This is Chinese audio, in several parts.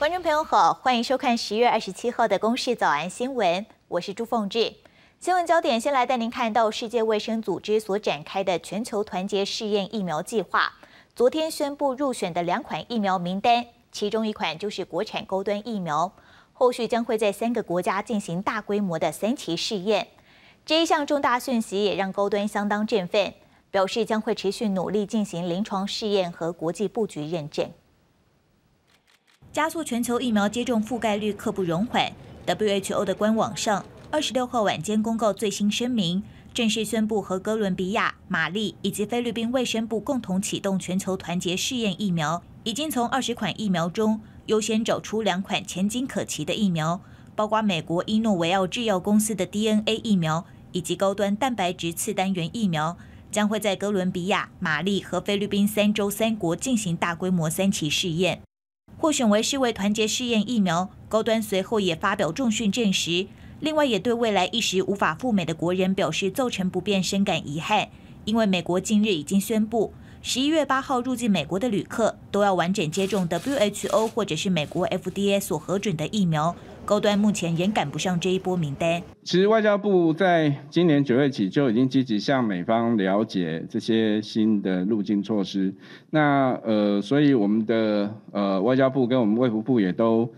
观众朋友好，欢迎收看十月二十七号的《公视早安新闻》，我是朱凤志。新闻焦点先来带您看到世界卫生组织所展开的全球团结试验疫苗计划，昨天宣布入选的两款疫苗名单，其中一款就是国产高端疫苗，后续将会在三个国家进行大规模的三期试验。这一项重大讯息也让高端相当振奋，表示将会持续努力进行临床试验和国际布局认证。加速全球疫苗接种覆盖率刻不容缓。WHO 的官网上，二十六号晚间公告最新声明，正式宣布和哥伦比亚、马利以及菲律宾卫生部共同启动全球团结试验疫苗，已经从二十款疫苗中优先找出两款前景可期的疫苗，包括美国伊诺维奥制药公司的 DNA 疫苗以及高端蛋白质次单元疫苗，将会在哥伦比亚、马利和菲律宾三州三国进行大规模三期试验。获选为世卫团结试验疫苗，高端随后也发表重讯证实。另外，也对未来一时无法赴美的国人表示造成不便，深感遗憾。因为美国近日已经宣布，十一月八号入境美国的旅客都要完整接种 WHO 或者是美国 FDA 所核准的疫苗。高端目前仍赶不上这一波名单。其实外交部在今年九月起就已经积极向美方了解这些新的入境措施。那呃，所以我们的呃外交部跟我们卫福部也都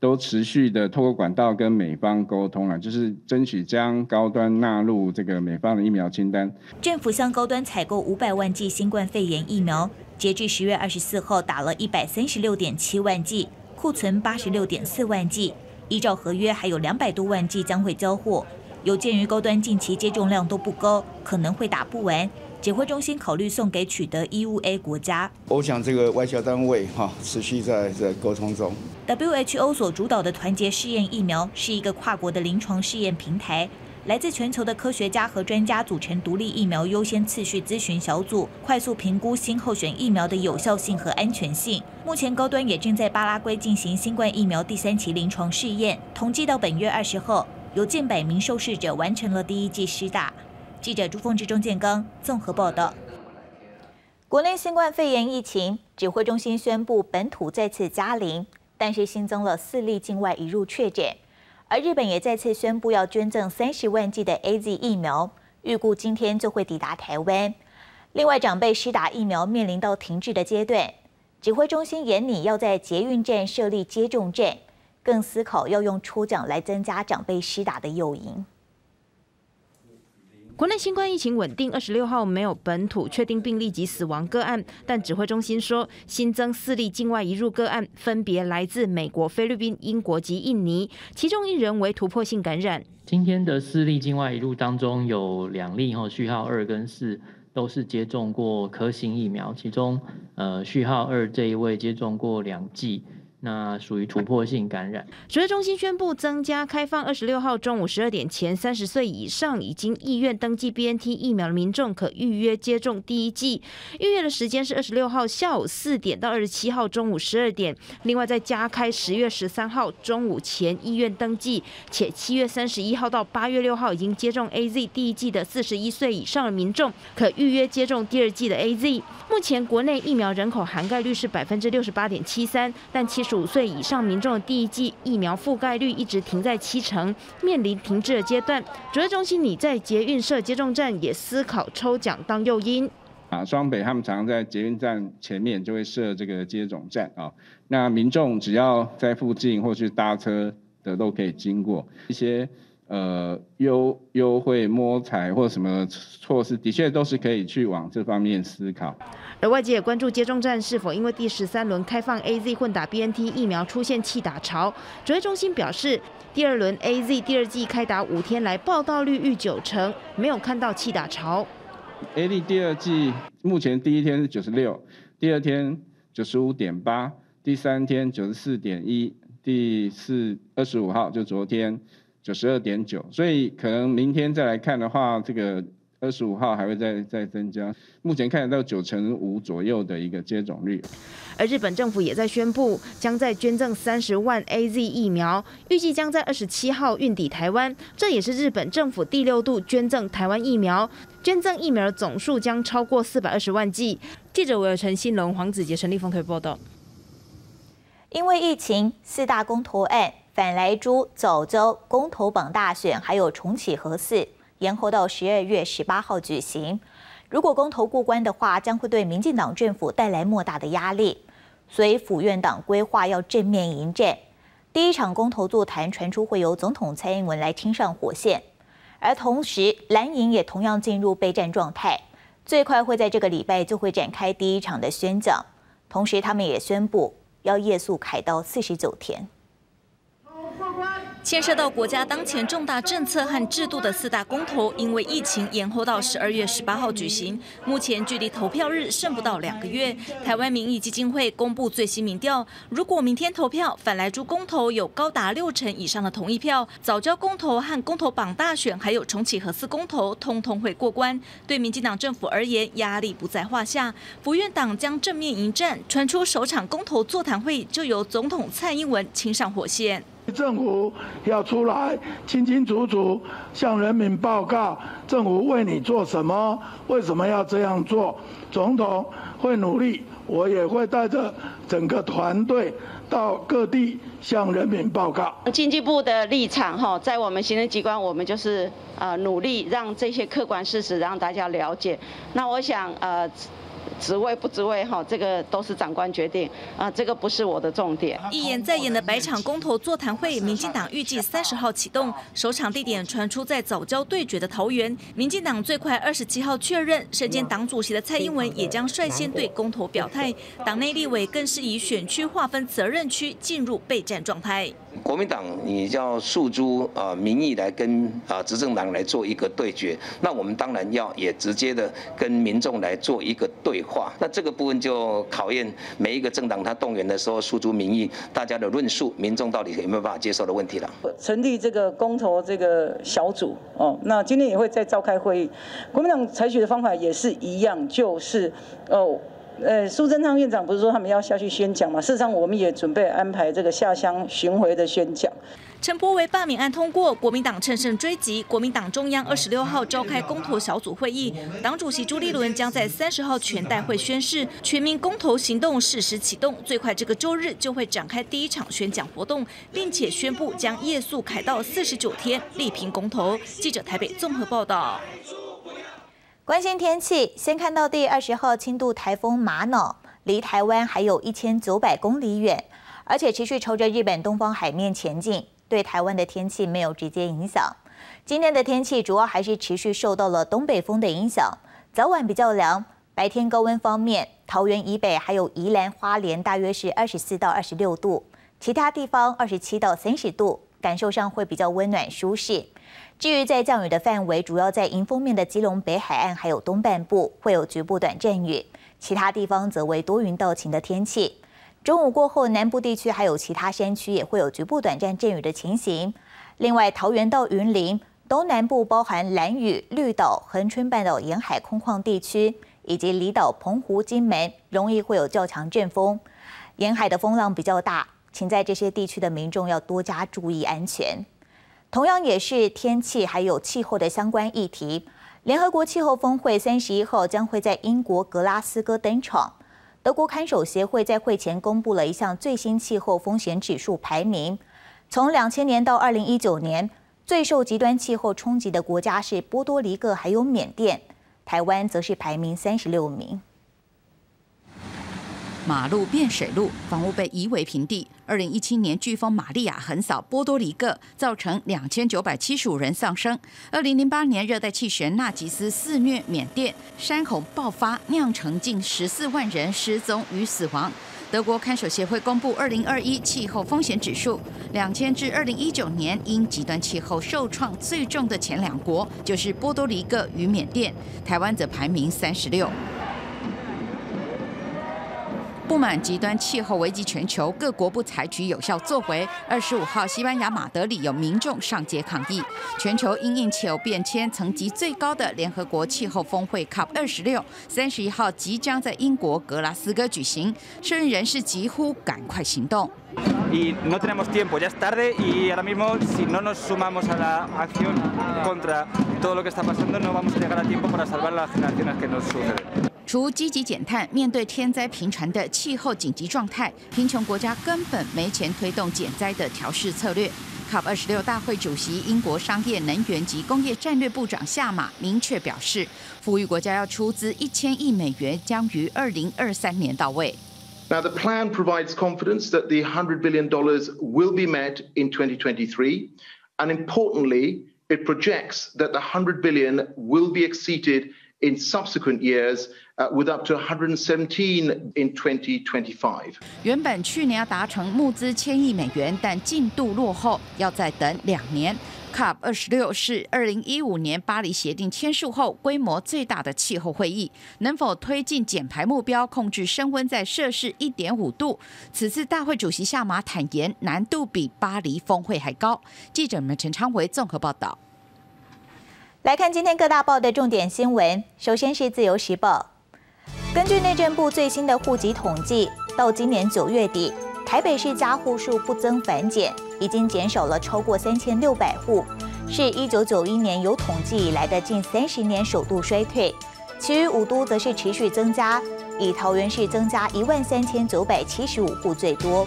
都持续的透过管道跟美方沟通了，就是争取将高端纳入这个美方的疫苗清单。政府向高端采购五百万剂新冠肺炎疫苗，截至十月二十四号打了一百三十六点七万剂，库存八十六点四万剂。依照合约，还有两百多万剂将会交货。有鉴于高端近期接种量都不高，可能会打不完。指挥中心考虑送给取得 EUA 国家。我想这个外交单位哈，持续在在沟通中。WHO 所主导的团结试验疫苗是一个跨国的临床试验平台。来自全球的科学家和专家组成独立疫苗优先次序咨询小组，快速评估新候选疫苗的有效性和安全性。目前高端也正在巴拉圭进行新冠疫苗第三期临床试验，统计到本月二十号，有近百名受试者完成了第一剂施打。记者朱凤志、钟建刚综合报道。国内新冠肺炎疫情指挥中心宣布本土再次加零，但是新增了四例境外移入确诊。而日本也再次宣布要捐赠三十万剂的 A Z 疫苗，预估今天就会抵达台湾。另外，长辈施打疫苗面临到停滞的阶段，指挥中心严拟要在捷运站设立接种站，更思考要用抽奖来增加长辈施打的诱因。国内新冠疫情稳定，二十六号没有本土确定病例及死亡个案，但指挥中心说新增四例境外移入个案，分别来自美国、菲律宾、英国及印尼，其中一人为突破性感染。今天的四例境外移入当中，有两例哈序号二跟四都是接种过科兴疫苗，其中呃序号二这一位接种过两剂。那属于突破性感染。指挥中心宣布增加开放，二十六号中午十二点前，三十岁以上已经意愿登记 BNT 疫苗的民众可预约接种第一剂。预约的时间是二十六号下午四点到二十七号中午十二点。另外再加开十月十三号中午前意愿登记，且七月三十一号到八月六号已经接种 AZ 第一剂的四十一岁以上的民众，可预约接种第二剂的 AZ。目前国内疫苗人口涵盖率是百分之六十八点七三，但七。十五岁以上民众的第一剂疫苗覆盖率一直停在七成，面临停滞的阶段。主要中心，你在捷运设接种站，也思考抽奖当诱因。啊，双北他们常常在捷运站前面就会设这个接种站啊，那民众只要在附近或是搭车的都可以经过一些。呃，优优惠摸彩或什么措施，的确都是可以去往这方面思考。而外界也关注接种站是否因为第十三轮开放 A Z 混打 B N T 疫苗出现弃打潮。指挥中心表示，第二轮 A Z 第二季开打五天来，报道率逾九成，没有看到弃打潮。A Z 第二季目前第一天是九十六，第二天九十五点八，第三天九十四点一，第四二十五号就昨天。九十二点九，所以可能明天再来看的话，这个二十五号还会再再增加。目前看得到九成五左右的一个接种率。而日本政府也在宣布，将在捐赠三十万 A Z 疫苗，预计将在二十七号运抵台湾。这也是日本政府第六度捐赠台湾疫苗，捐赠疫苗的总数将超过四百二十万剂。记者韦尔陈新龙、黄子杰、陈立峰可以报道。因为疫情，四大公投案、反莱猪、早教、公投榜大选，还有重启核四，延后到十二月十八号举行。如果公投过关的话，将会对民进党政府带来莫大的压力，所以府院党规划要正面迎战。第一场公投座谈传出会由总统蔡英文来亲上火线，而同时蓝营也同样进入备战状态，最快会在这个礼拜就会展开第一场的宣讲。同时，他们也宣布。要夜宿凯到四十九天。牵涉到国家当前重大政策和制度的四大公投，因为疫情延后到十二月十八号举行。目前距离投票日剩不到两个月。台湾民意基金会公布最新民调，如果明天投票，反来珠公投有高达六成以上的同意票，早教公投和公投榜大选，还有重启核四公投，通通会过关。对民进党政府而言，压力不在话下。府院党将正面迎战，传出首场公投座谈会就由总统蔡英文亲上火线。政府要出来清清楚楚向人民报告，政府为你做什么？为什么要这样做？总统会努力，我也会带着整个团队到各地向人民报告。经济部的立场哈，在我们行政机关，我们就是呃努力让这些客观事实让大家了解。那我想呃。职位不职位哈，这个都是长官决定啊，这个不是我的重点。一演再演的百场公投座谈会，民进党预计三十号启动，首场地点传出在早交对决的桃园。民进党最快二十七号确认，身兼党主席的蔡英文也将率先对公投表态。党内立委更是以选区划分责任区进入备战状态。国民党，你要诉诸啊民意来跟啊执政党来做一个对决，那我们当然要也直接的跟民众来做一个对话。那这个部分就考验每一个政党他动员的时候诉诸民意，大家的论述，民众到底有没有办法接受的问题了。成立这个公投这个小组哦，那今天也会再召开会议。国民党采取的方法也是一样，就是哦。呃苏贞昌院长不是说他们要下去宣讲吗？事实上，我们也准备安排这个下乡巡回的宣讲。陈柏为罢免案通过，国民党乘胜追击。国民党中央二十六号召开公投小组会议，党主席朱立伦将在三十号全代会宣誓，全民公投行动适时启动，最快这个周日就会展开第一场宣讲活动，并且宣布将夜宿凯到四十九天，力拼公投。记者台北综合报道。关心天气，先看到第二十号轻度台风玛瑙离台湾还有一千九百公里远，而且持续朝着日本东方海面前进，对台湾的天气没有直接影响。今天的天气主要还是持续受到了东北风的影响，早晚比较凉，白天高温方面，桃园以北还有宜兰花莲大约是二十四到二十六度，其他地方二十七到三十度，感受上会比较温暖舒适。至于在降雨的范围，主要在迎风面的基隆北海岸还有东半部会有局部短阵雨，其他地方则为多云到晴的天气。中午过后，南部地区还有其他山区也会有局部短暂阵雨的情形。另外，桃园到云林东南部，包含蓝屿、绿岛、恒春半岛沿海空旷地区，以及离岛澎湖、金门，容易会有较强阵风，沿海的风浪比较大，请在这些地区的民众要多加注意安全。同样也是天气还有气候的相关议题。联合国气候峰会三十一号将会在英国格拉斯哥登场。德国看守协会在会前公布了一项最新气候风险指数排名，从两千年到二零一九年，最受极端气候冲击的国家是波多黎各还有缅甸，台湾则是排名三十六名。马路变水路，房屋被夷为平地。二零一七年飓风玛利亚横扫波多黎各，造成两千九百七十五人丧生。二零零八年热带气旋纳吉斯肆虐缅甸，山洪爆发，酿成近十四万人失踪与死亡。德国看守协会公布二零二一气候风险指数，两千至二零一九年因极端气候受创最重的前两国就是波多黎各与缅甸，台湾则排名三十六。不满极端气候危机全球，各国不采取有效作为。二十五号，西班牙马德里有民众上街抗议。全球因应气候变迁层级最高的联合国气候峰会 COP 二十六，三十一号即将在英国格拉斯哥举行。社运人士疾呼赶快行动。除积极减碳，面对天灾频传的气候紧急状态，贫穷国家根本没钱推动减灾的调试策略。COP 二十六大会主席英国商业、能源及工业战略部长夏马明确表示，富裕国家要出资一千亿美元，将于二零二三年到位。Now, the plan provides confidence that the $100 billion will be met in 2023. And importantly, it projects that the 100 billion will be exceeded in subsequent years uh, with up to 117 in 2025. 原本去年要达成募资千亿美元，但进度落后，要再等两年。 COP 二十六是二零一五年巴黎协定签署后规模最大的气候会议，能否推进减排目标，控制升温在摄氏一点五度？此次大会主席夏马坦言，难度比巴黎峰会还高。记者们陈昌维综合报道。来看今天各大报的重点新闻，首先是自由时报。根据内政部最新的户籍统计，到今年九月底，台北市家户数不增反减。已经减少了超过三千六百户，是一九九一年有统计以来的近三十年首度衰退。其余五都则是持续增加，以桃园市增加一万三千九百七十五户最多。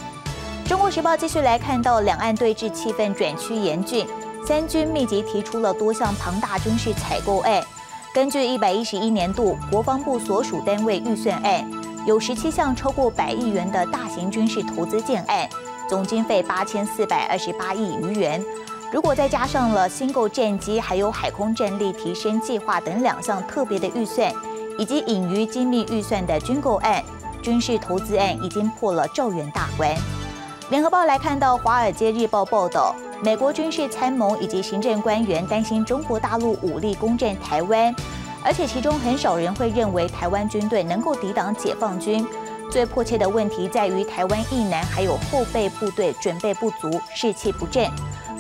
中国时报继续来看到两岸对峙气氛转趋严峻，三军密集提出了多项庞大军事采购案。根据一百一十一年度国防部所属单位预算案，有十七项超过百亿元的大型军事投资建案。总经费八千四百二十八亿余元，如果再加上了新购战机，还有海空战力提升计划等两项特别的预算，以及隐于机密预算的军购案，军事投资案已经破了兆元大关。联合报来看到《华尔街日报》报道，美国军事参谋以及行政官员担心中国大陆武力攻占台湾，而且其中很少人会认为台湾军队能够抵挡解放军。最迫切的问题在于台湾役男还有后备部队准备不足，士气不振。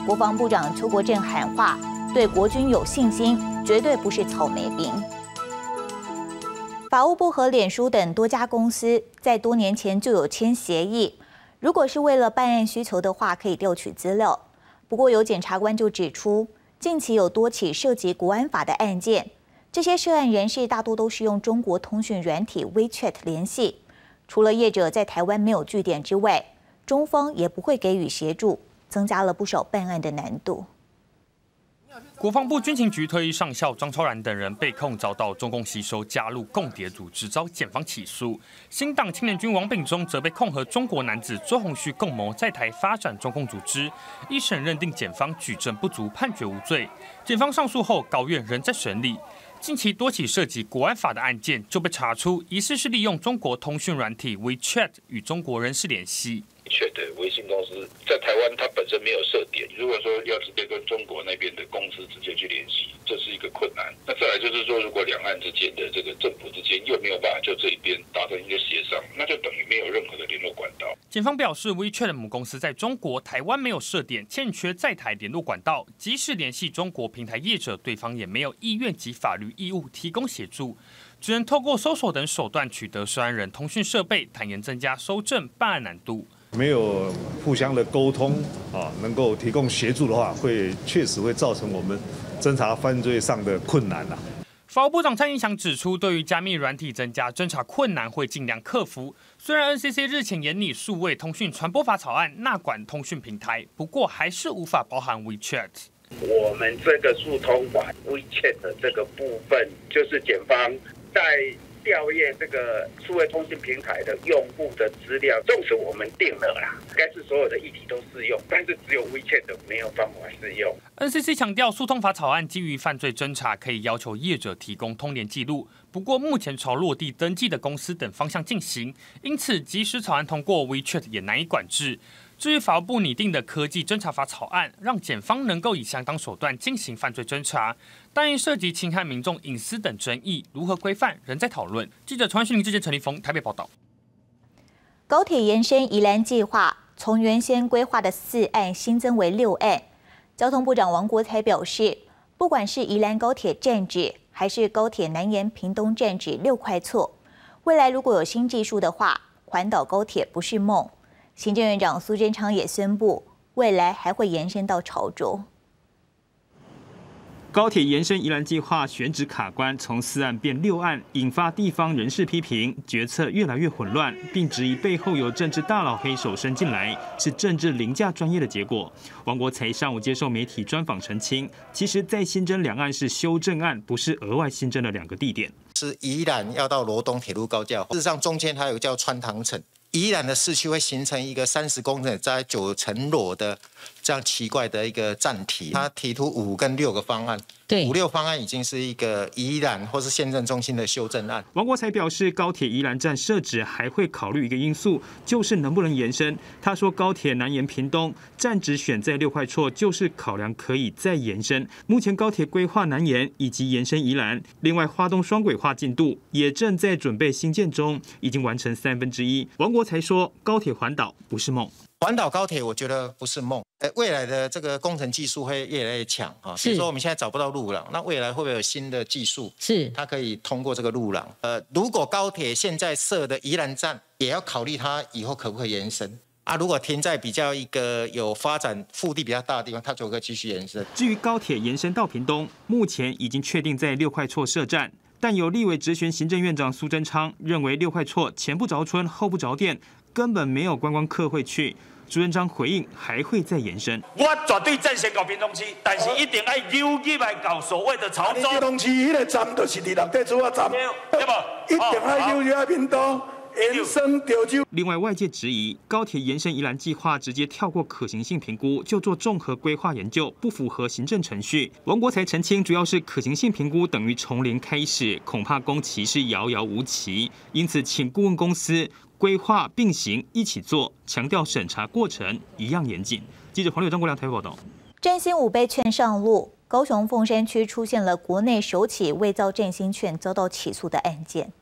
国防部长邱国正喊话，对国军有信心，绝对不是草莓兵。法务部和脸书等多家公司在多年前就有签协议，如果是为了办案需求的话，可以调取资料。不过有检察官就指出，近期有多起涉及国安法的案件，这些涉案人士大多都是用中国通讯软体 WeChat 联系。除了业者在台湾没有据点之外，中方也不会给予协助，增加了不少办案的难度。国防部军情局特役上校张超然等人被控遭到中共吸收，加入共谍组织，遭检方起诉。新党青年军王炳忠则被控和中国男子周鸿旭共谋在台发展中共组织。一审认定检方举证不足，判决无罪。检方上诉后，高院仍在审理。近期多起涉及国安法的案件就被查出，疑似是利用中国通讯软体 WeChat 与中国人士联系。确的微信公司在台湾，它本身没有设点。如果说要直接跟中国那边的公司直接去联系，这是一个困难。那再来就是说，如果两岸之间的这个政府之间又没有办法就这一边达成一个协商，那就等于没有任何的联络管道。检方表示，WeChat 母公司在中国台湾没有设点，欠缺在台联络管道。即使联系中国平台业者，对方也没有意愿及法律义务提供协助，只能透过搜索等手段取得涉案人通讯设备，坦言增加搜证办案难度。没有互相的沟通啊，能够提供协助的话，会确实会造成我们侦查犯罪上的困难呐。法务部长蔡英祥指出，对于加密软体增加侦查困难，会尽量克服。虽然 NCC 日前研拟数位通讯传播法草案纳管通讯平台，不过还是无法包含 WeChat。我们这个速通法 WeChat 的这个部分，就是检方在。调阅这个数位通信平台的用户的资料，纵使我们定了啦，该是所有的议题都适用，但是只有 WeChat 没有办法适用。NCC 强调，诉通法草案基于犯罪侦查，可以要求业者提供通联记录，不过目前朝落地登记的公司等方向进行，因此即使草案通过，WeChat 也难以管制。至于法务部拟定的科技侦查法草案，让检方能够以相当手段进行犯罪侦查，但因涉及侵害民众隐私等争议，如何规范仍在讨论。记者传讯林志杰、陈立峰台北报道。高铁延伸宜兰计划，从原先规划的四案新增为六案。交通部长王国才表示，不管是宜兰高铁站址，还是高铁南延屏东站址六块错，未来如果有新技术的话，环岛高铁不是梦。行政院长苏贞昌也宣布，未来还会延伸到潮州。高铁延伸宜兰计划选址卡关，从四案变六案，引发地方人士批评，决策越来越混乱，并质疑背后有政治大佬黑手伸进来，是政治凌驾专业的结果。王国才上午接受媒体专访澄清，其实再新增两案是修正案，不是额外新增的两个地点。是宜兰要到罗东铁路高架，事实上中间还有叫穿塘城。宜兰的市区会形成一个三十公尺在九层裸的这样奇怪的一个站体，他提出五跟六个方案。对五六方案已经是一个宜兰或是县政中心的修正案。王国才表示，高铁宜兰站设置还会考虑一个因素，就是能不能延伸。他说，高铁南延屏东站址选在六块厝，就是考量可以再延伸。目前高铁规划南延以及延伸宜兰，另外花东双轨化进度也正在准备新建中，已经完成三分之一。王国才说，高铁环岛不是梦。环岛高铁，我觉得不是梦。呃，未来的这个工程技术会越来越强啊。比如说，我们现在找不到路廊，那未来会不会有新的技术？是，它可以通过这个路廊。呃，如果高铁现在设的宜兰站，也要考虑它以后可不可以延伸啊？如果停在比较一个有发展腹地比较大的地方，它就可以继续延伸。至于高铁延伸到屏东，目前已经确定在六块厝设站，但有立委执行行政院长苏贞昌认为，六块厝前不着村后不着店，根本没有观光客会去。朱元璋回应还会再延伸。我绝对赞成搞屏东区，但是一定要优入来搞所谓的潮州。屏东区迄个站就是伫内底做啊站，对不？一定要优入来屏东。延伸潮州。另外，外界质疑高铁延伸宜兰计划直接跳过可行性评估就做综合规划研究，不符合行政程序。王国才澄清，主要是可行性评估等于从零开始，恐怕工期是遥遥无期，因此请顾问公司。规划并行一起做，强调审查过程一样严谨。记者黄柳张国良台报道。振兴五倍券上路，高雄凤山区出现了国内首起伪造振兴券遭到起诉的案件。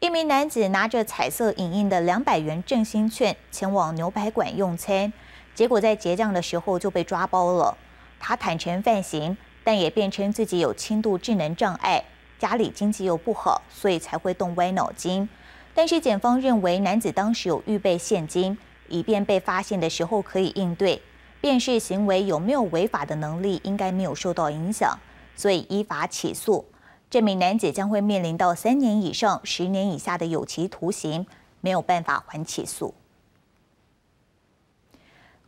一名男子拿着彩色影印的两百元振兴券前往牛排馆用餐，结果在结账的时候就被抓包了。他坦诚犯行，但也辩称自己有轻度智能障碍，家里经济又不好，所以才会动歪脑筋。但是检方认为男子当时有预备现金，以便被发现的时候可以应对，辨识行为有没有违法的能力应该没有受到影响，所以依法起诉。这名男子将会面临到三年以上十年以下的有期徒刑，没有办法还起诉。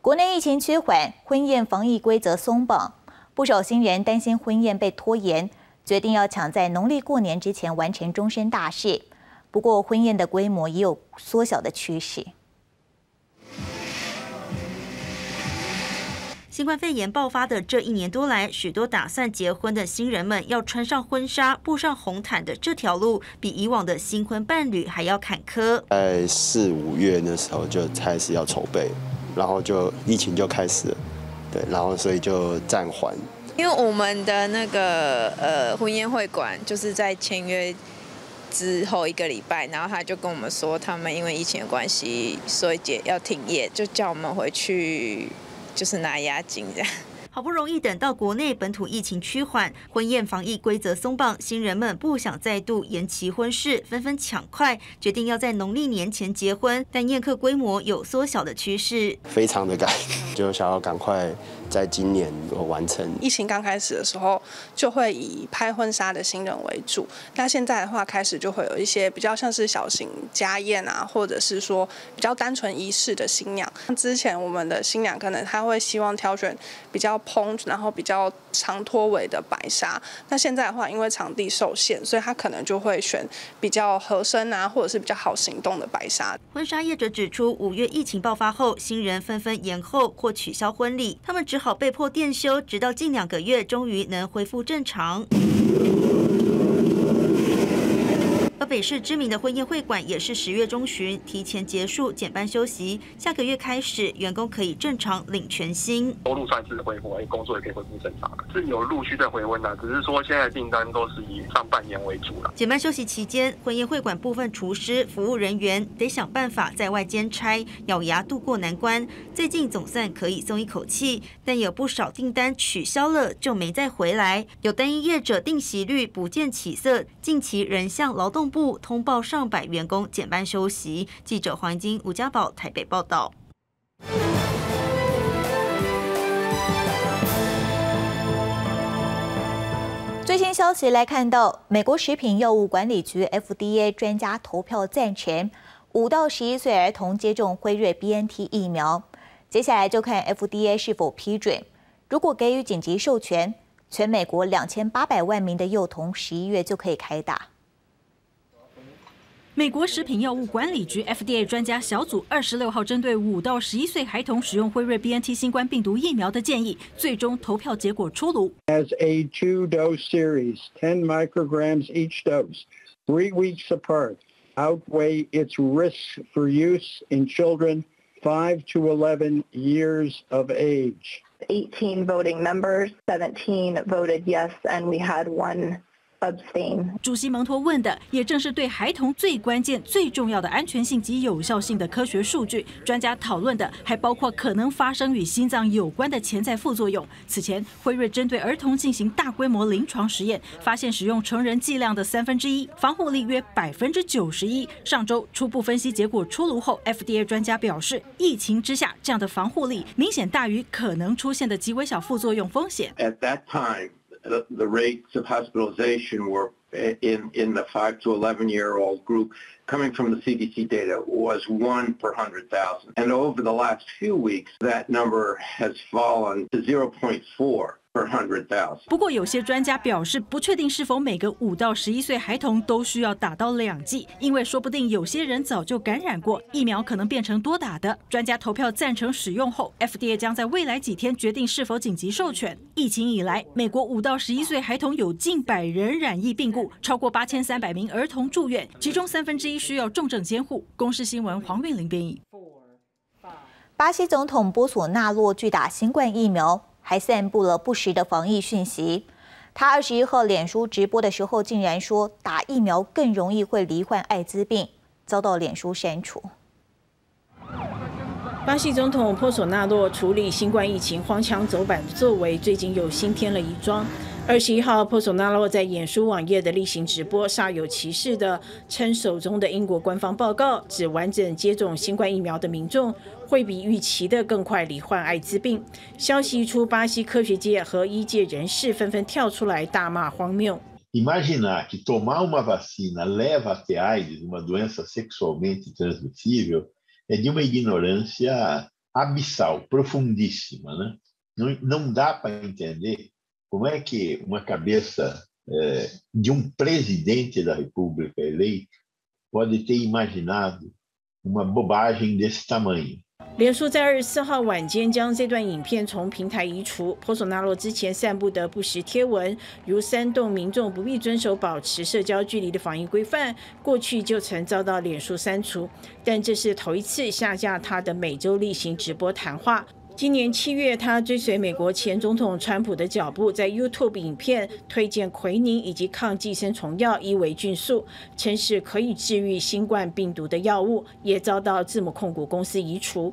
国内疫情趋缓，婚宴防疫规则松绑，不少新人担心婚宴被拖延，决定要抢在农历过年之前完成终身大事。不过，婚宴的规模也有缩小的趋势。新冠肺炎爆发的这一年多来，许多打算结婚的新人们要穿上婚纱、步上红毯的这条路，比以往的新婚伴侣还要坎坷。在四五月那时候就开始要筹备，然后就疫情就开始了，对，然后所以就暂缓。因为我们的那个呃婚宴会馆就是在签约。之后一个礼拜，然后他就跟我们说，他们因为疫情的关系，所以姐要停业，就叫我们回去，就是拿押金这样。好不容易等到国内本土疫情趋缓，婚宴防疫规则松绑，新人们不想再度延期婚事，纷纷抢快决定要在农历年前结婚，但宴客规模有缩小的趋势。非常的赶，就想要赶快。在今年完成。疫情刚开始的时候，就会以拍婚纱的新人为主。那现在的话，开始就会有一些比较像是小型家宴啊，或者是说比较单纯仪式的新娘。之前我们的新娘可能她会希望挑选比较蓬，然后比较长拖尾的白纱。那现在的话，因为场地受限，所以她可能就会选比较合身啊，或者是比较好行动的白纱。婚纱业者指出，五月疫情爆发后，新人纷纷延后或取消婚礼，他们只。只好被迫电休，直到近两个月，终于能恢复正常。而北市知名的婚宴会馆也是十月中旬提前结束减班休息，下个月开始员工可以正常领全薪。收入算是恢复，工作也可以恢复正常，是有陆续在回温的，只是说现在订单都是以上半年为主了。减班休息期间，婚宴会馆部分厨师、服务人员得想办法在外兼差，咬牙度过难关。最近总算可以松一口气，但有不少订单取消了就没再回来。有单一业者定席率不见起色，近期仍向劳动。部通报上百员工减班休息。记者黄金吴家宝台北报道。最新消息来看到，美国食品药物管理局 FDA 专家投票赞成五到十一岁儿童接种辉瑞 BNT 疫苗。接下来就看 FDA 是否批准。如果给予紧急授权，全美国两千八百万名的幼童十一月就可以开打。美国食品药物管理局 FDA 专家小组二十六号针对五到十一岁孩童使用辉瑞 BNT 新冠病毒疫苗的建议，最终投票结果出炉。As a two-dose series, 10 micrograms each dose, three weeks apart, outweigh its risks for use in children 5 to 11 years of age. 18 voting members, 17 voted yes, and we had one 主席蒙托问的，也正是对孩童最关键、最重要的安全性及有效性的科学数据。专家讨论的还包括可能发生与心脏有关的潜在副作用。此前，辉瑞针对儿童进行大规模临床实验，发现使用成人剂量的三分之一，防护力约百分之九十一。上周初步分析结果出炉后，FDA 专家表示，疫情之下这样的防护力明显大于可能出现的极微小副作用风险。At that time. The, the rates of hospitalization were eh, in, in the 5 to 11 year old group coming from the CDC data was 1 per 100,000. And over the last few weeks, that number has fallen to 0.4不过，有些专家表示不确定是否每个五到十一岁孩童都需要打到两剂，因为说不定有些人早就感染过，疫苗可能变成多打的。专家投票赞成使用后，FDA 将在未来几天决定是否紧急授权。疫情以来，美国五到十一岁孩童有近百人染疫病故，超过八千三百名儿童住院，其中三分之一需要重症监护。公视新闻黄韵玲编译。巴西总统波索纳洛拒打新冠疫苗。还散布了不实的防疫讯息。他二十一号脸书直播的时候，竟然说打疫苗更容易会罹患艾滋病，遭到脸书删除。巴西总统波索纳洛处理新冠疫情荒腔走板的作为，最近又新添了一桩。二十一号，波索纳洛在演书网页的例行直播，煞有其事的称手中的英国官方报告，指完整接种新冠疫苗的民众。会比预期的更快罹患艾滋病。消息一出，巴西科学界和医界人士纷纷跳出来大骂荒谬。Imaginar que tomar uma vacina leva a ter AIDS, uma doença sexualmente transmissível, é de uma ignorância abissal, profundíssima, né? Não, não dá para entender como é que uma cabeça é, de um presidente da República eleito pode ter imaginado uma bobagem desse tamanho. 脸书在二十四号晚间将这段影片从平台移除。波索纳洛之前散布的不实贴文，如煽动民众不必遵守保持社交距离的防疫规范，过去就曾遭到脸书删除，但这是头一次下架他的每周例行直播谈话。今年七月，他追随美国前总统川普的脚步，在 YouTube 影片推荐奎宁以及抗寄生虫药伊维菌素，称是可以治愈新冠病毒的药物，也遭到字母控股公司移除。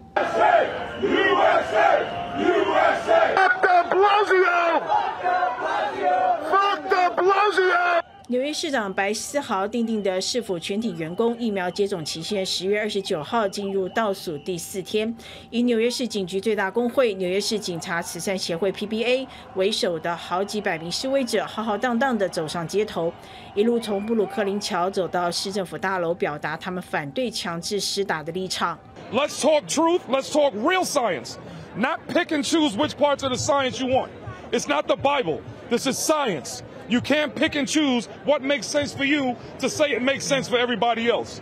纽约市长白思豪定定的市府全体员工疫苗接种期限十月二十九号进入倒数第四天，以纽约市警局最大工会纽约市警察慈善协会 PBA 为首的好几百名示威者浩浩荡荡地走上街头，一路从布鲁克林桥走到市政府大楼，表达他们反对强制施打的立场。Let's talk truth. Let's talk real science, not pick and choose which parts of the science you want. It's not the Bible. This is science. You can't pick and choose what makes sense for you to say it makes sense for everybody else.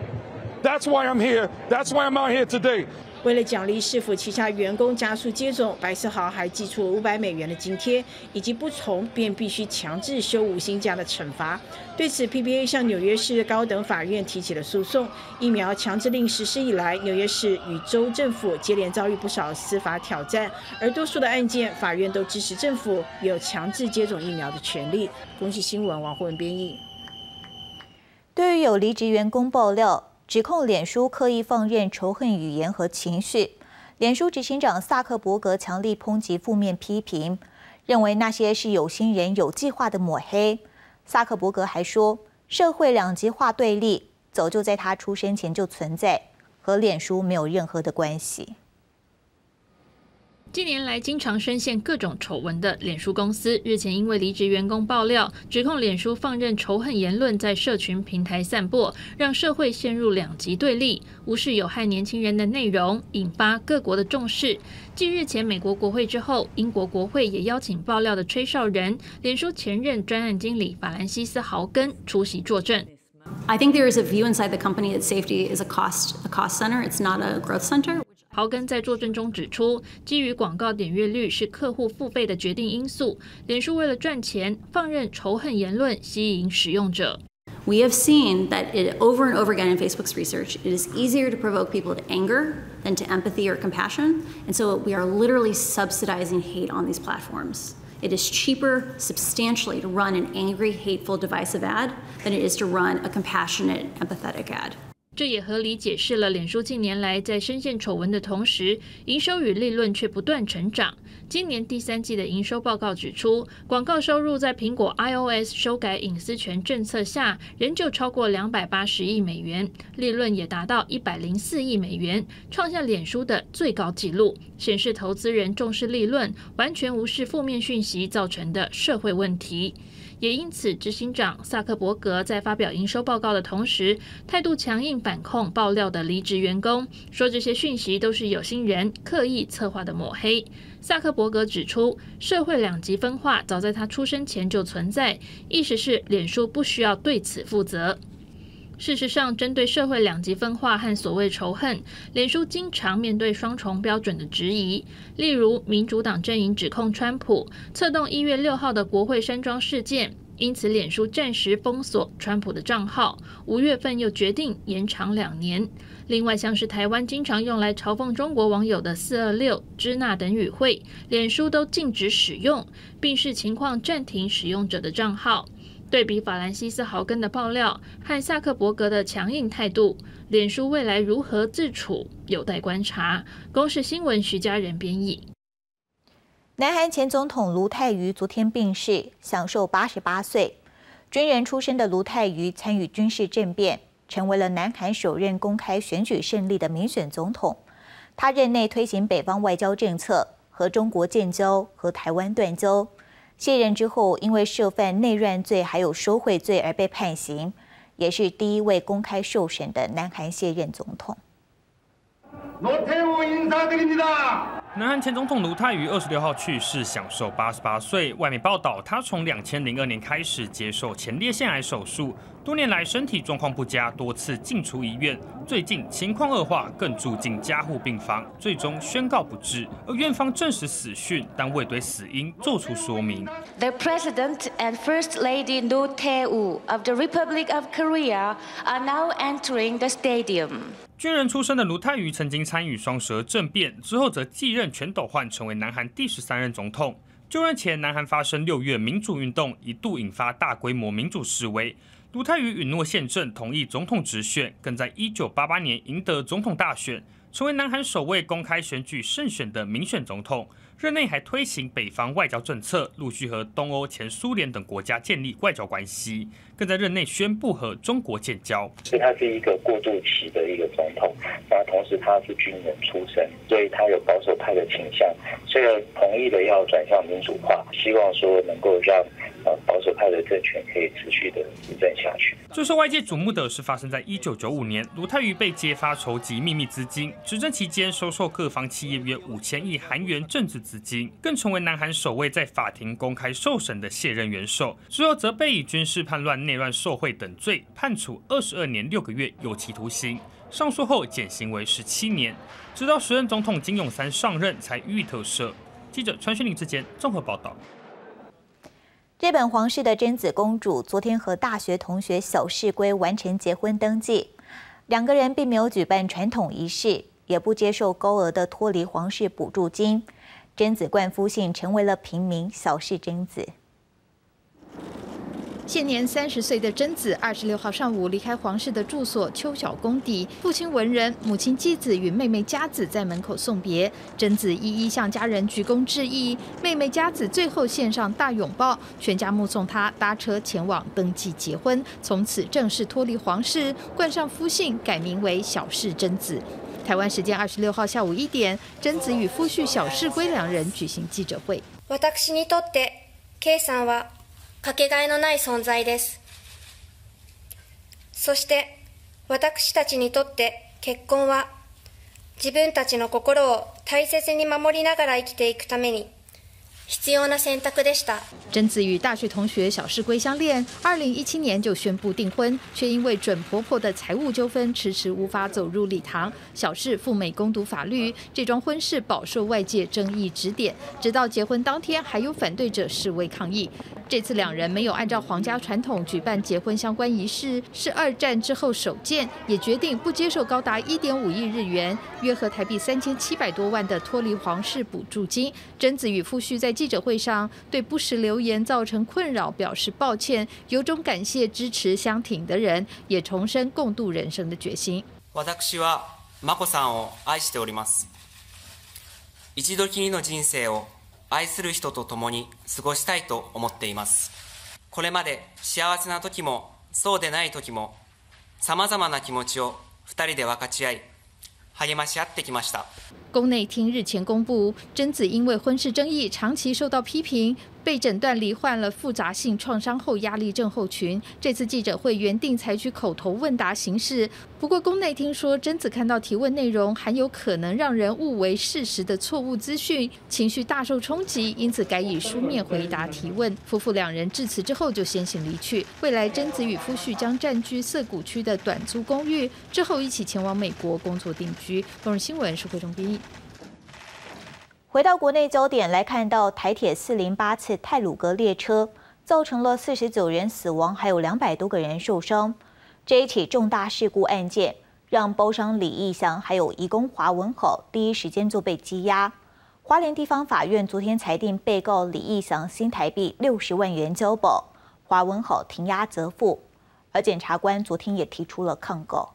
That's why I'm here. That's why I'm out here today. 为了奖励市府旗下员工加速接种，白思豪还寄出五百美元的津贴，以及不从便必须强制休五星假的惩罚。对此，PBA 向纽约市高等法院提起了诉讼。疫苗强制令实施以来，纽约市与州政府接连遭遇不少司法挑战，而多数的案件，法院都支持政府有强制接种疫苗的权利。恭喜新闻，王慧文编译。对于有离职员工爆料。指控脸书刻意放任仇恨语言和情绪，脸书执行长萨克伯格强力抨击负面批评，认为那些是有心人有计划的抹黑。萨克伯格还说，社会两极化对立早就在他出生前就存在，和脸书没有任何的关系。近年来经常深陷各种丑闻的脸书公司，日前因为离职员工爆料，指控脸书放任仇恨言论在社群平台散播，让社会陷入两极对立，无视有害年轻人的内容，引发各国的重视。继日前美国国会之后，英国国会也邀请爆料的吹哨人，脸书前任专案经理法兰西斯·豪根出席作证。I think there is a view inside the company that safety is a cost a cost center. It's not a growth center. 豪根在作证中指出，基于广告点阅率是客户付费的决定因素，脸书为了赚钱，放任仇恨言论吸引使用者。We have seen that it, over and over again in Facebook's research, it is easier to provoke people to anger than to empathy or compassion, and so we are literally subsidizing hate on these platforms. It is cheaper substantially to run an angry, hateful, divisive ad than it is to run a compassionate, empathetic ad. 这也合理解释了脸书近年来在深陷丑闻的同时，营收与利润却不断成长。今年第三季的营收报告指出，广告收入在苹果 iOS 修改隐私权政策下，仍旧超过两百八十亿美元，利润也达到一百零四亿美元，创下脸书的最高纪录，显示投资人重视利润，完全无视负面讯息造成的社会问题。也因此，执行长萨克伯格在发表营收报告的同时，态度强硬反控爆料的离职员工，说这些讯息都是有心人刻意策划的抹黑。萨克伯格指出，社会两极分化早在他出生前就存在，意思是脸书不需要对此负责。事实上，针对社会两极分化和所谓仇恨，脸书经常面对双重标准的质疑。例如，民主党阵营指控川普策动一月六号的国会山庄事件，因此脸书暂时封锁川普的账号。五月份又决定延长两年。另外，像是台湾经常用来嘲讽中国网友的“四二六”“支那”等语汇，脸书都禁止使用，并视情况暂停使用者的账号。对比法兰西斯·豪根的爆料和萨克伯格的强硬态度，脸书未来如何自处有待观察。公视新闻徐家人编译。南韩前总统卢泰愚昨天病逝，享寿八十八岁。军人出身的卢泰愚参与军事政变，成为了南韩首任公开选举胜利的民选总统。他任内推行北方外交政策，和中国建交，和台湾断交。卸任之后，因为涉犯内乱罪还有收贿罪而被判刑，也是第一位公开受审的南韩卸任总统。南韩前总统卢泰愚二十六号去世，享受八十八岁。外媒报道，他从两千零二年开始接受前列腺癌手术。多年来身体状况不佳，多次进出医院。最近情况恶化，更住进加护病房，最终宣告不治。而院方证实死讯，但未对死因做出说明。The President and First Lady No Tae-woo of the Republic of Korea are now entering the stadium. 军人出身的卢泰愚曾经参与双蛇政变，之后则继任全斗焕，成为南韩第十三任总统。就任前，南韩发生六月民主运动，一度引发大规模民主示威。独泰愚允诺宪政，同意总统直选，更在一九八八年赢得总统大选，成为南韩首位公开选举胜选的民选总统。任内还推行北方外交政策，陆续和东欧、前苏联等国家建立外交关系，更在任内宣布和中国建交。所以他是一个过渡期的一个总统，那同时他是军人出身，所以他有保守派的倾向，所以同意的要转向民主化，希望说能够让。呃，保守派的政权可以持续的执政下去。最受外界瞩目的是发生在一九九五年，卢泰愚被揭发筹集秘密资金，执政期间收受各方企业约五千亿韩元政治资金，更成为南韩首位在法庭公开受审的卸任元首。之后则被以军事叛乱、内乱、受贿等罪判处二十二年六个月有期徒刑，上诉后减刑为十七年，直到时任总统金永三上任才予以特赦。记者川讯林志坚综合报道。日本皇室的贞子公主昨天和大学同学小世圭完成结婚登记，两个人并没有举办传统仪式，也不接受高额的脱离皇室补助金，贞子冠夫姓成为了平民小世贞子。现年三十岁的贞子，二十六号上午离开皇室的住所秋小宫邸，父亲文人、母亲姬子与妹妹佳子在门口送别。贞子一一向家人鞠躬致意，妹妹佳子最后献上大拥抱，全家目送她搭车前往登记结婚，从此正式脱离皇室，冠上夫姓，改名为小室贞子。 台湾时间二十六号下午一点，贞子与夫婿小世圭两人举行记者会。私にとって K さんは かけがえのない存在です。そして私たちにとって結婚は自分たちの心を大切に守りながら生きていくために必要な選択でした。贞子与大学同学小世圭相恋，二零一七年就宣布订婚，却因为准婆婆的财务纠纷，迟迟无法走入礼堂。小世赴美攻读法律，这桩婚事饱受外界争议指点，直到结婚当天，还有反对者示威抗议。这次两人没有按照皇家传统举办结婚相关仪式，是二战之后首见，也决定不接受高达一点五亿日元（约合台币三千七百多万）的脱离皇室补助金。贞子与夫婿在记者会上对不实留言造成困扰表示抱歉，由衷感谢支持相挺的人，也重申共度人生的决心。私は眞子さんを愛しております。一度きりの人生を 愛する人と共に過ごしたいと思っています。これまで幸せな時もそうでない時も様々な気持ちを二人で分かち合い、励まし合ってきました。宫内厅日前公布，贞子因为婚事争议，长期受到批评。被诊断罹患了复杂性创伤后压力症候群。这次记者会原定采取口头问答形式，不过宫内听说贞子看到提问内容含有可能让人误为事实的错误资讯，情绪大受冲击，因此改以书面回答提问。夫妇两人致辞之后就先行离去。未来贞子与夫婿将占据涩谷区的短租公寓，之后一起前往美国工作定居。今日新闻是会中编译。回到国内焦点来看到台铁四零八次泰鲁格列车造成了四十九人死亡，还有两百多个人受伤。这一起重大事故案件让包商李义祥还有义工华文好第一时间就被羁押。花莲地方法院昨天裁定被告李义祥新台币六十万元交保，华文好停押责付。而检察官昨天也提出了抗告。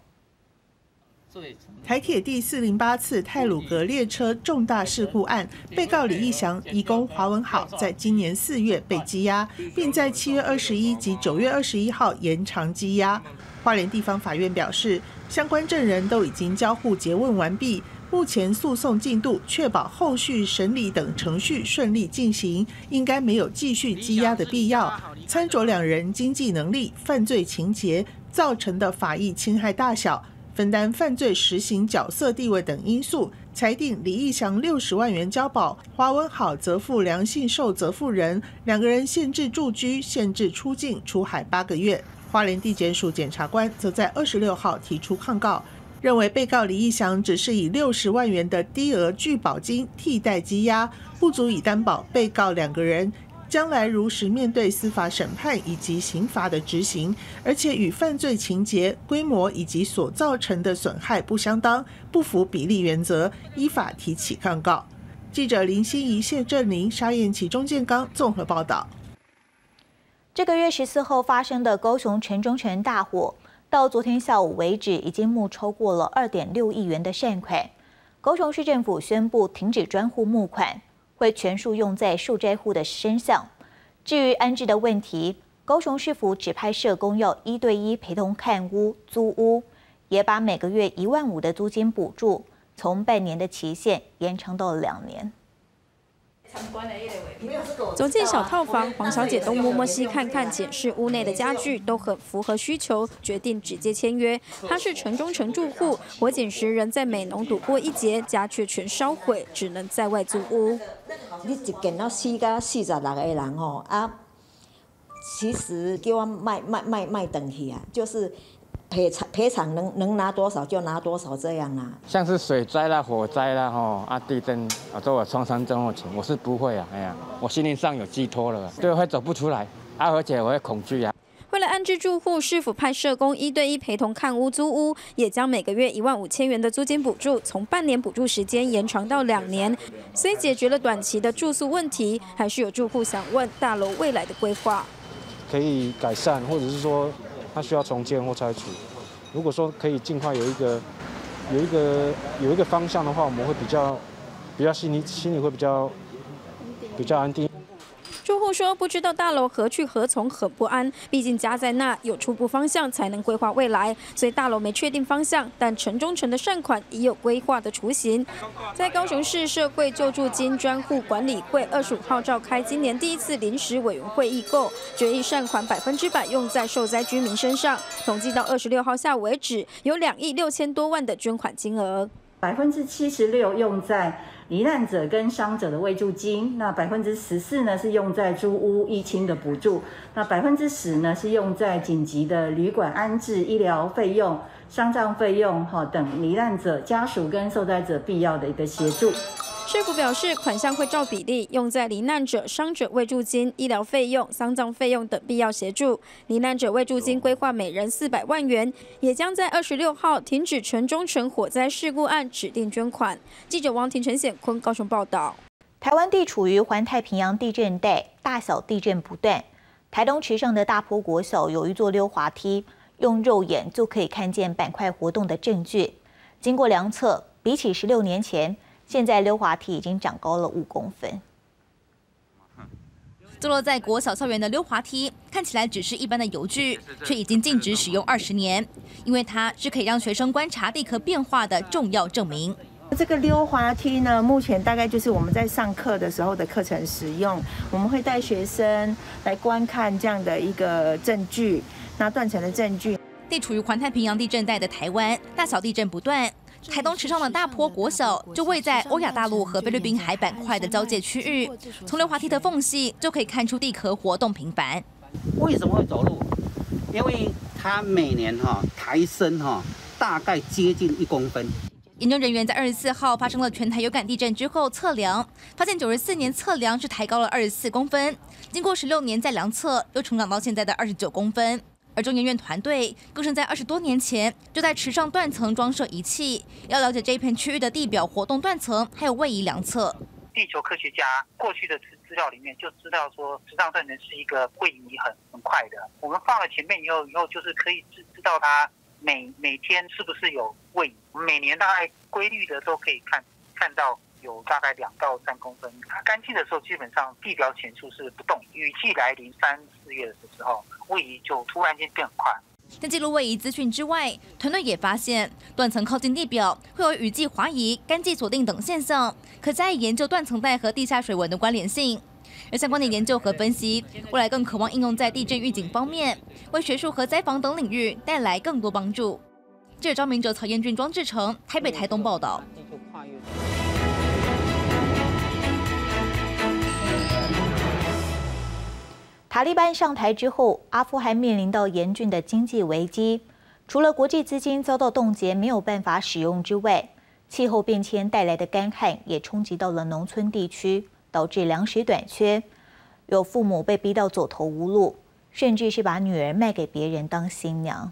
台铁第四零八次泰鲁格列车重大事故案，被告李义祥、义工华文好在今年四月被羁押，并在七月二十一及九月二十一号延长羁押。花莲地方法院表示，相关证人都已经交互结问完毕，目前诉讼进度确保后续审理等程序顺利进行，应该没有继续羁押的必要。参酌两人经济能力、犯罪情节造成的法益侵害大小。分担犯罪实行角色地位等因素，裁定李义祥六十万元交保，华文好则负良信受则负人，两个人限制住居、限制出境、出海八个月。花莲地检署检察官则在二十六号提出抗告，认为被告李义祥只是以六十万元的低额拒保金替代羁押，不足以担保被告两个人。将来如实面对司法审判以及刑罚的执行，而且与犯罪情节、规模以及所造成的损害不相当，不符比例原则，依法提起抗告。记者林心怡、谢振林、沙燕琪、钟建刚综合报道。这个月十四号发生的高雄城中城大火，到昨天下午为止，已经募超过了二点六亿元的善款。高雄市政府宣布停止专户募款。会全数用在受灾户的身上。至于安置的问题，高雄市府指派社工要一对一陪同看屋、租屋，也把每个月一万五的租金补助从半年的期限延长到两年。走进小套房，黄小姐东摸摸西看看，检视屋内的家具都很符合需求，决定直接签约。她是城中城住户，火警时人在美浓躲过一劫，家却全烧毁，只能在外租屋。你一间到四加四十六个人吼啊，其实叫我卖卖卖卖等去啊，就是。赔偿赔偿能能拿多少就拿多少这样啊。像是水灾啦、火灾啦、吼啊地震啊都有创伤症候群，我是不会啊，哎呀，我心灵上有寄托了，对，会走不出来啊，而且我会恐惧啊。为了安置住户，市府派社工一对一陪同看屋租屋，也将每个月一万五千元的租金补助从半年补助时间延长到两年。虽解决了短期的住宿问题，还是有住户想问大楼未来的规划。可以改善，或者是说。它需要重建或拆除。如果说可以尽快有一个、有一个、有一个方向的话，我们会比较、比较心里心里会比较、比较安定。住户说不知道大楼何去何从，很不安。毕竟家在那，有初步方向才能规划未来。所以大楼没确定方向，但城中城的善款已有规划的雏形。在高雄市社会救助金专户管理会二十五号召开今年第一次临时委员会议购，决议善款百分之百用在受灾居民身上。统计到二十六号下午为止，有两亿六千多万的捐款金额，百分之七十六用在。罹难者跟伤者的慰助金，那百分之十四呢是用在租屋疫情的补助，那百分之十呢是用在紧急的旅馆安置、医疗费用、丧葬费用哈等罹难者家属跟受灾者必要的一个协助。市府表示，款项会照比例用在罹难者、伤者慰助金、医疗费用、丧葬费用等必要协助。罹难者慰助金规划每人四百万元，也将在二十六号停止城中城火灾事故案指定捐款。记者王庭、陈显坤高雄报道。台湾地处于环太平洋地震带，大小地震不断。台东池上的大坡国小有一座溜滑梯，用肉眼就可以看见板块活动的证据。经过量测，比起十六年前。现在溜滑梯已经长高了五公分。坐落在国小校园的溜滑梯，看起来只是一般的油具，却已经禁止使用二十年，因为它是可以让学生观察地壳变化的重要证明。这个溜滑梯呢，目前大概就是我们在上课的时候的课程使用，我们会带学生来观看这样的一个证据，那断层的证据。地处于环太平洋地震带的台湾，大小地震不断。台东池上的大坡国小就位在欧亚大陆和菲律宾海板块的交界区域，从溜滑梯的缝隙就可以看出地壳活动频繁。为什么会走路？因为它每年哈抬升哈大概接近一公分。研究人员在二十四号发生了全台有感地震之后测量，发现九十四年测量是抬高了二十四公分，经过十六年再量测又成长到现在的二十九公分。而中研院团队更是在二十多年前就在池上断层装设仪器，要了解这一片区域的地表活动断层，还有位移量测。地球科学家过去的资资料里面就知道说，池上断层是一个位移很很快的。我们放了前面以后，以后就是可以知知道它每每天是不是有位移，每年大概规律的都可以看看到。有大概两到三公分，它干季的时候基本上地表浅处是不动，雨季来临三四月的时候，位移就突然间变快。在记录位移资讯之外，团队也发现断层靠近地表会有雨季滑移、干季锁定等现象，可加以研究断层带和地下水文的关联性。而相关的研究和分析，未来更渴望应用在地震预警方面，为学术和灾防等领域带来更多帮助。记者张明哲、曹彦俊、庄志成，台北、台东报道。塔利班上台之后，阿富汗面临到严峻的经济危机。除了国际资金遭到冻结，没有办法使用之外，气候变迁带来的干旱也冲击到了农村地区，导致粮食短缺。有父母被逼到走投无路，甚至是把女儿卖给别人当新娘。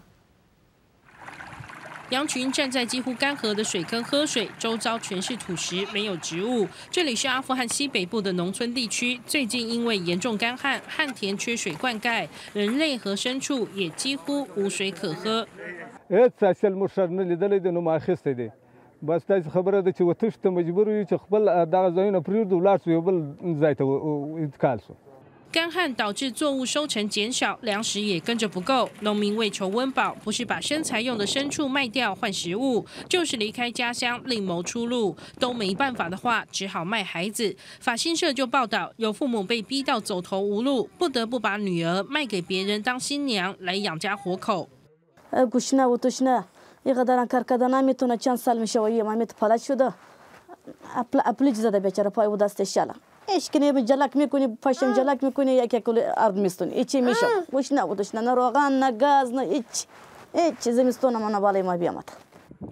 羊群站在几乎干涸的水坑喝水，周遭全是土石，没有植物。这里是阿富汗西北部的农村地区，最近因为严重干旱，旱田缺水灌溉，人类和牲畜也几乎无水可喝。干旱导致作物收成减少，粮食也跟着不够。农民为求温饱，不是把生财用的牲畜卖掉换食物，就是离开家乡另谋出路。都没办法的话，只好卖孩子。法新社就报道，有父母被逼到走投无路，不得不把女儿卖给别人当新娘来养家活口。اشكني بجلاك ميكوني فاشم جلاك ميكوني ياك ياكل ارض مستون ايتشي ميشو وشنا ودشنا نروغان نغازنا ايتش ايتش زي مستونا ما نبالي ما بيامات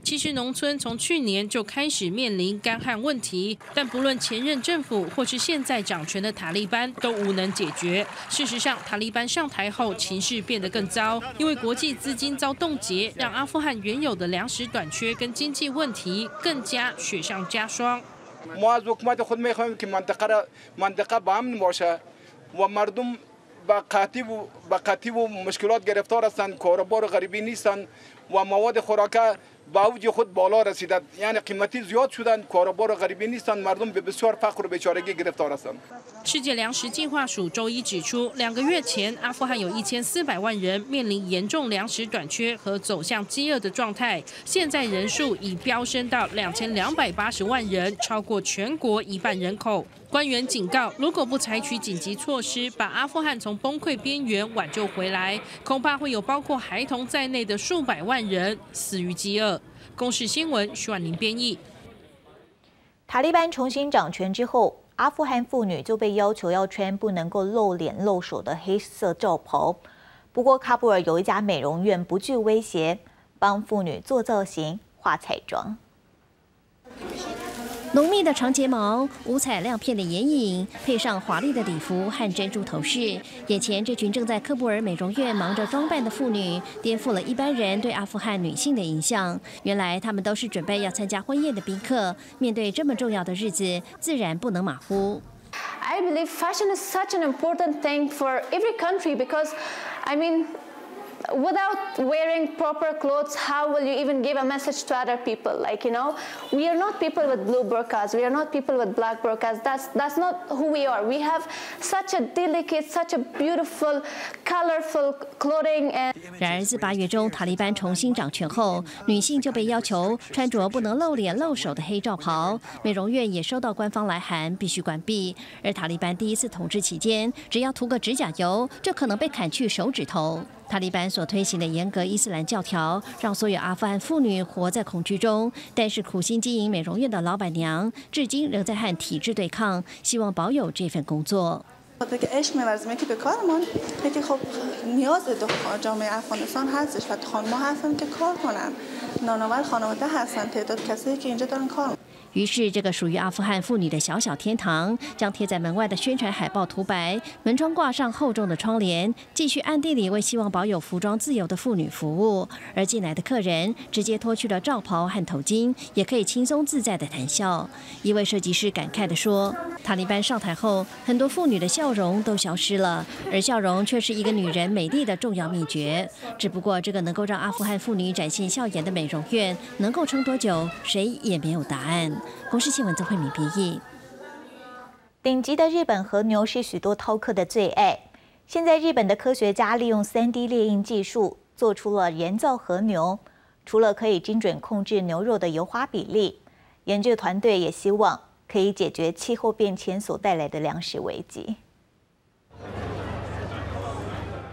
其实，农村从去年就开始面临干旱问题，但不论前任政府或是现在掌权的塔利班，都无能解决。事实上，塔利班上台后，情势变得更糟，因为国际资金遭冻结，让阿富汗原有的粮食短缺跟经济问题更加雪上加霜。 ما از حکومت خود می‌خواهیم که منطقه را منطقه با امن باشه و مردم با قاطی و با قاطی و مشکلات گرفتار هستند کاربار غریبی نیستند و مواد خوراکه باوجود خود بالا رسیده یعنی قیمتی زیاد شدن کاروبار غریبی نیستن مردم به بسیار فقر و بیچارگی گرفتار هستند世界粮食计划署周一指出，两个月前，阿富汗有一千四百万人面临严重粮食短缺和走向饥饿的状态，现在人数已飙升到两千两百八十万人，超过全国一半人口。 官员警告，如果不采取紧急措施，把阿富汗从崩溃边缘挽救回来，恐怕会有包括孩童在内的数百万人死于饥饿。公视新闻徐婉宁编译。塔利班重新掌权之后。阿富汗妇女就被要求要穿不能够露脸露手的黑色罩袍。不过，喀布尔有一家美容院不惧威胁，帮妇女做造型、化彩妆。浓密的长睫毛、五彩亮片的眼影，配上华丽的礼服和珍珠头饰，眼前这群正在科布尔美容院忙着装扮的妇女，颠覆了一般人对阿富汗女性的印象。原来她们都是准备要参加婚宴的宾客，面对这么重要的日子，自然不能马虎。I believe fashion is such an important thing for every country because, I mean. without wearing proper clothes, how will you even give a message to other people? Like, you know, we are not people with blue burqas. We are not people with black burqas. That's, that's not who we are. We have such a delicate, such a beautiful, colorful clothing. And 然而，自八月中塔利班重新掌权后，女性就被要求穿着不能露脸露手的黑罩袍，美容院也收到官方来函，必须关闭。而塔利班第一次统治期间，只要涂个指甲油，就可能被砍去手指头。 塔利班所推行的严格伊斯兰教条，让所有阿富汗妇女活在恐惧中。但是苦心经营美容院的老板娘，至今仍在和体制对抗，希望保有这份工作。于是，这个属于阿富汗妇女的小小天堂，将贴在门外的宣传海报涂白，门窗挂上厚重的窗帘，继续暗地里为希望保有服装自由的妇女服务。而进来的客人直接脱去了罩袍和头巾，也可以轻松自在的谈笑。一位设计师感慨地说：“塔利班上台后，很多妇女的笑容都消失了，而笑容却是一个女人美丽的重要秘诀。只不过，这个能够让阿富汗妇女展现笑颜的美容院能够撑多久，谁也没有答案。”公视新闻曾慧敏编译。顶级的日本和牛是许多饕客的最爱。现在，日本的科学家利用 3D 列印技术做出了人造和牛，除了可以精准控制牛肉的油花比例，研究团队也希望可以解决气候变迁所带来的粮食危机。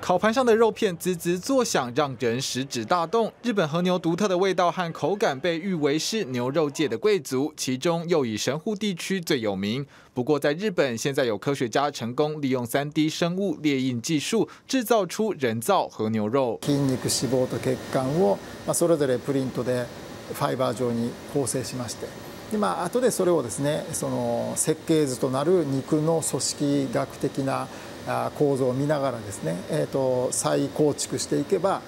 烤盘上的肉片滋滋作响，让人食指大动。日本和牛独特的味道和口感被誉为是牛肉界的贵族，其中又以神户地区最有名。不过，在日本现在有科学家成功利用 3D 生物列印技术制造出人造和牛肉。筋肉、脂肪と血管をそれぞれプリントでファイバー状に構成しまして、でまあ後でそれをですね、その設計図となる肉の組織学的な 構造を見ながらですね、えー、と再構築していけば、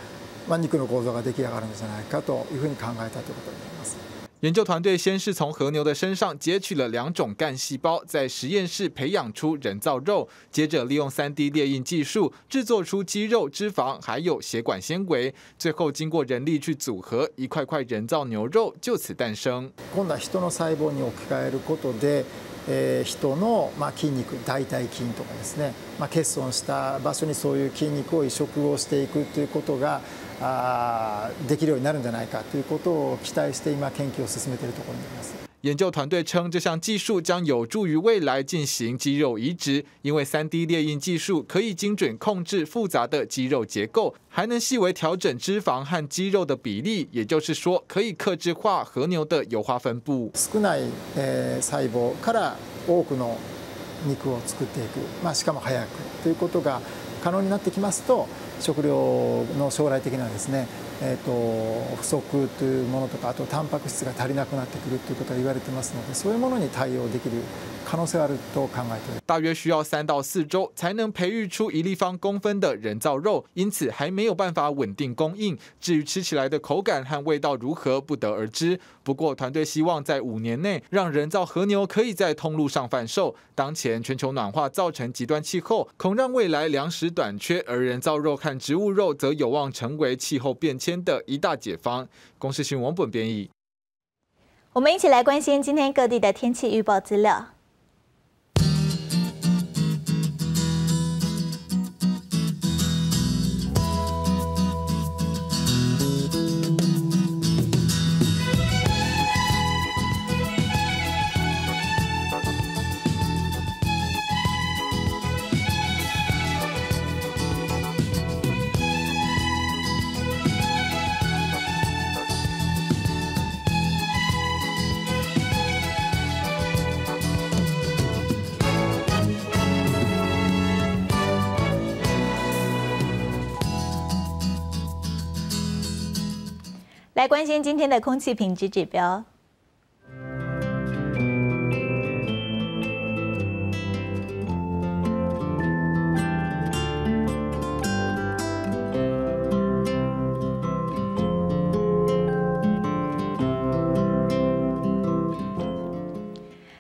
まあ、肉の構造が出来上がるんじゃないかというふうに考えたということになります。研究团队先是从和牛的身上截取了两种干细胞，在实验室培养出人造肉，接着利用 3D 列印技术制作出肌肉、脂肪还有血管纤维，最后经过人力去组合，一块块人造牛肉就此诞生。今度は人の細胞に置き換えることでえ、人の、ま、筋肉大腿筋とかですね、ま、欠損した場所にそういう筋肉を移植をしていくということができるようになるんじゃないかということを期待して今研究を進めているところになります。研究团队称，这项技术将有助于未来进行肌肉移植，因为 3D 列印技术可以精准控制复杂的肌肉结构，还能细微调整脂肪和肌肉的比例，也就是说，可以克制化和牛的油花分布。少ない細胞から多くの肉を作っていく、まあしかも早くということが可能になってきますと、食料の将来的なですね。 えー、と不足というものとかあとタンパク質が足りなくなってくるということが言われてますのでそういうものに対応できる可能性あると考えている。大约需要三到四周才能培育出一立方公分的人造肉，因此还没有办法稳定供应。至于吃起来的口感和味道如何，不得而知。不过团队希望在五年内让人造和牛可以在通路上贩售。当前全球暖化造成极端气候，恐让未来粮食短缺，而人造肉和植物肉则有望成为气候变迁的一大解方。公司新闻本编译。我们一起来关心今天各地的天气预报资料。来关心今天的空气品质指标。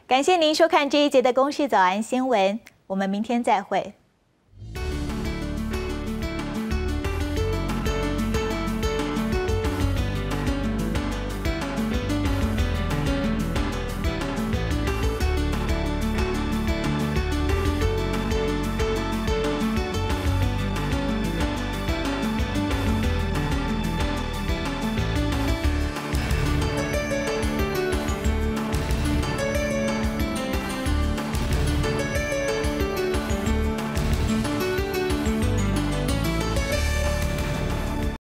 感谢您收看这一节的《公视早安新闻》，我们明天再会。